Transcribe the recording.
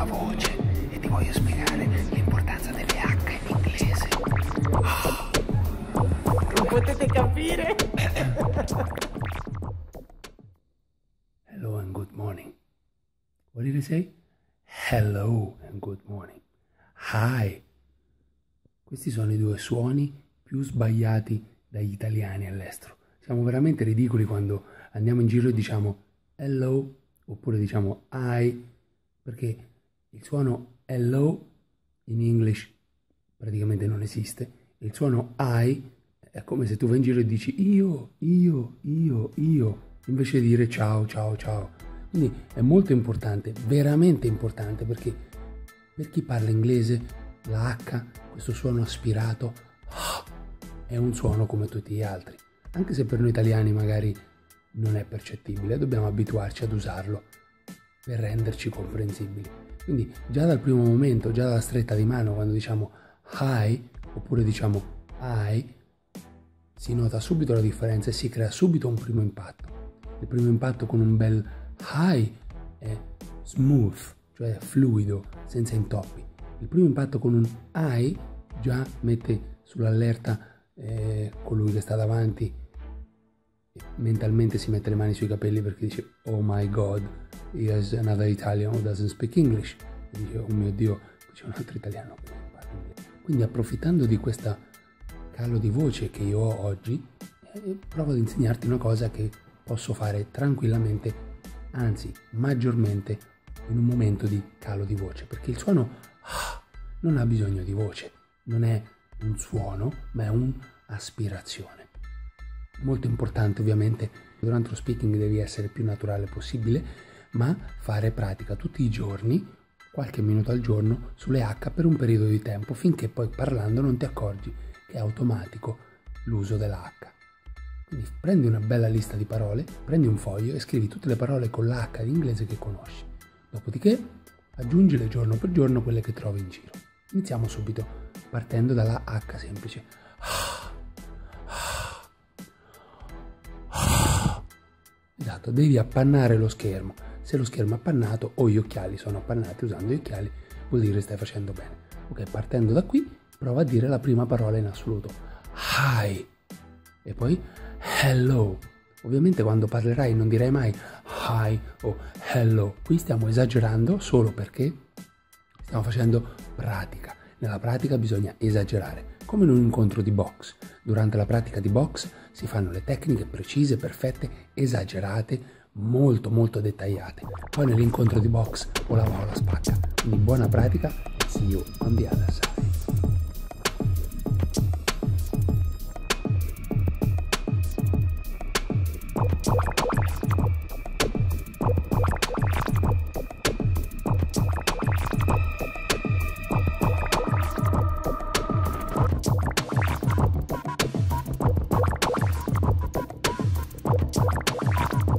una voce e ti voglio spiegare l'importanza delle H in inglese. Non potete capire? Hello and good morning. What did I say? Hello and good morning. Hi. Questi sono i due suoni più sbagliati dagli italiani all'estero. Siamo veramente ridicoli quando andiamo in giro e diciamo hello oppure diciamo hi perché il suono hello in English praticamente non esiste. Il suono I è come se tu vai in giro e dici io, io, io, io, invece di dire ciao, ciao, ciao. Quindi è molto importante, veramente importante, perché per chi parla inglese la H, questo suono aspirato, è un suono come tutti gli altri. Anche se per noi italiani magari non è percettibile, dobbiamo abituarci ad usarlo per renderci comprensibili. Quindi già dal primo momento, già dalla stretta di mano, quando diciamo hi oppure diciamo I, si nota subito la differenza e si crea subito un primo impatto. Il primo impatto con un bel hi è smooth, cioè fluido, senza intoppi. Il primo impatto con un I già mette sull'allerta eh, colui che sta davanti mentalmente si mette le mani sui capelli perché dice oh my god, here's another Italian who doesn't speak English. Dice oh mio dio, c'è un altro italiano che non parla inglese. Quindi approfittando di questa calo di voce che io ho oggi, eh, provo ad insegnarti una cosa che posso fare tranquillamente, anzi maggiormente in un momento di calo di voce, perché il suono ah, non ha bisogno di voce, non è un suono, ma è un'aspirazione. Molto importante ovviamente, durante lo speaking devi essere più naturale possibile, ma fare pratica tutti i giorni, qualche minuto al giorno, sulle H per un periodo di tempo, finché poi parlando non ti accorgi che è automatico l'uso della H. Quindi prendi una bella lista di parole, prendi un foglio e scrivi tutte le parole con la H in inglese che conosci. Dopodiché aggiungile giorno per giorno quelle che trovi in giro. Iniziamo subito partendo dalla H semplice. Esatto, devi appannare lo schermo. Se lo schermo è appannato o gli occhiali sono appannati usando gli occhiali, vuol dire che stai facendo bene. Ok, partendo da qui, prova a dire la prima parola in assoluto. Hi. E poi hello. Ovviamente quando parlerai non dirai mai hi o hello. Qui stiamo esagerando solo perché stiamo facendo pratica. Nella pratica bisogna esagerare, come in un incontro di box. Durante la pratica di box si fanno le tecniche precise, perfette, esagerate, molto molto dettagliate. Poi nell'incontro di box volava con la spacca. Quindi buona pratica, see you on the other side. Thank